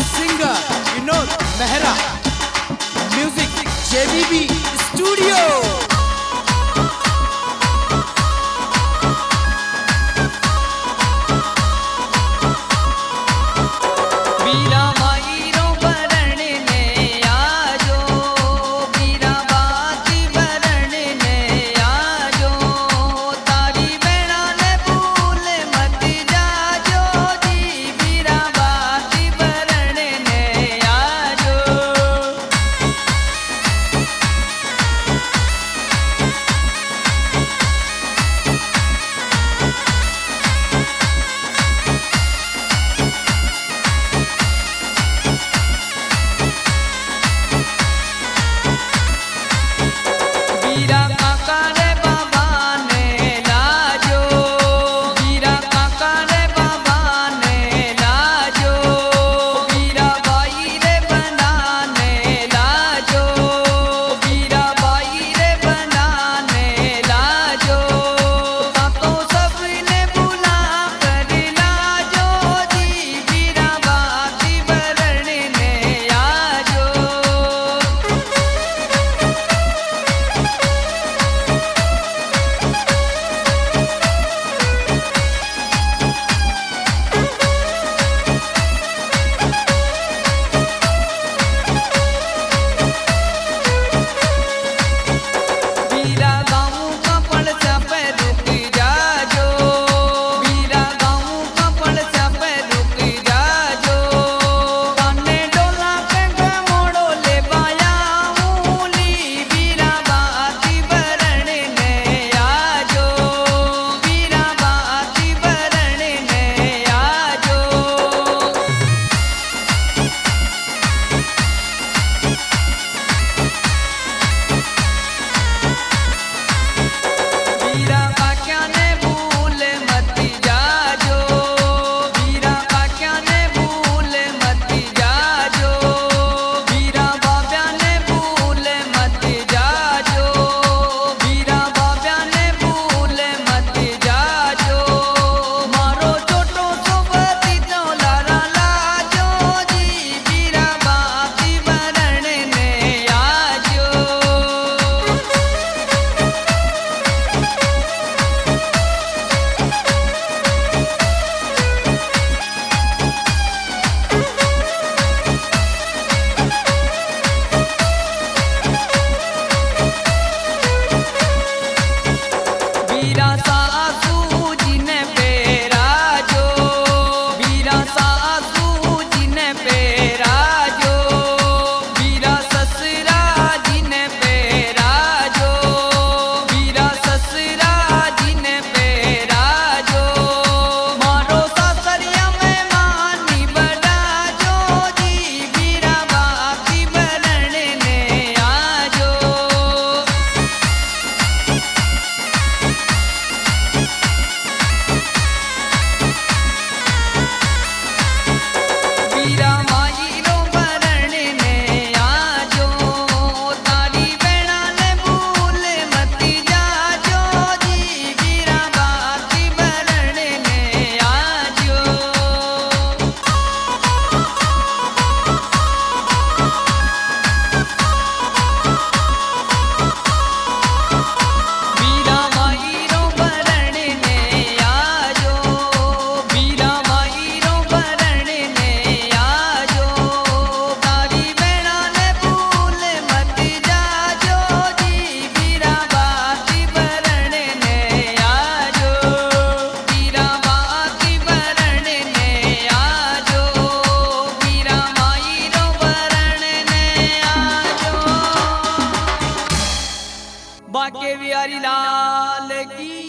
singer Vinod Mehra music JBB studio लाल की